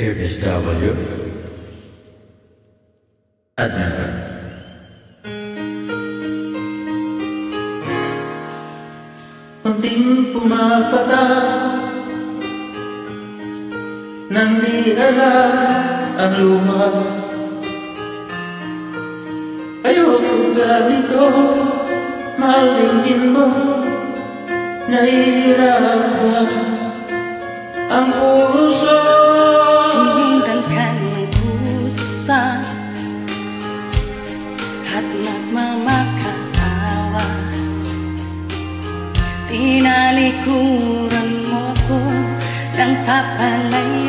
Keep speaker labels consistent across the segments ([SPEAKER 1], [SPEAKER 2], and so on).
[SPEAKER 1] MSW Admin ka. Unting pumapata Nang di ala ang luha Ayoko ganito Mahal din mo Nahihirapan Ang puso kurang mopo dan
[SPEAKER 2] papanai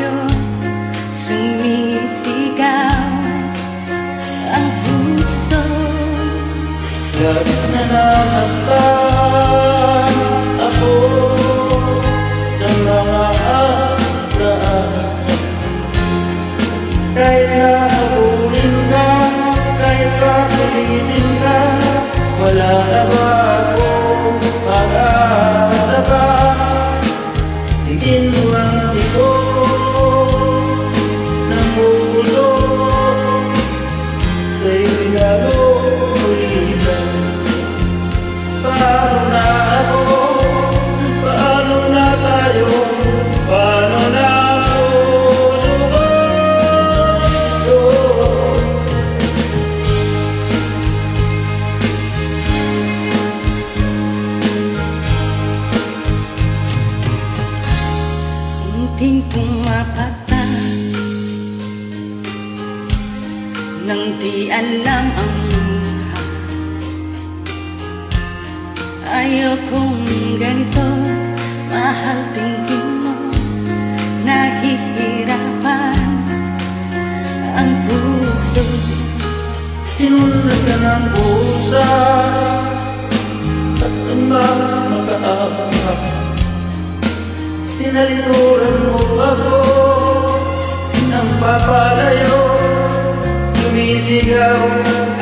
[SPEAKER 2] pumapata Nang di alam ang luha Ayokong ganito Mahal tingin mo Nahihirapan Ang puso.
[SPEAKER 1] Sinunod ka ng pusa At ang mga mag-aabang Tinalikuran mo ako
[SPEAKER 2] paparaiô, do Mizigão.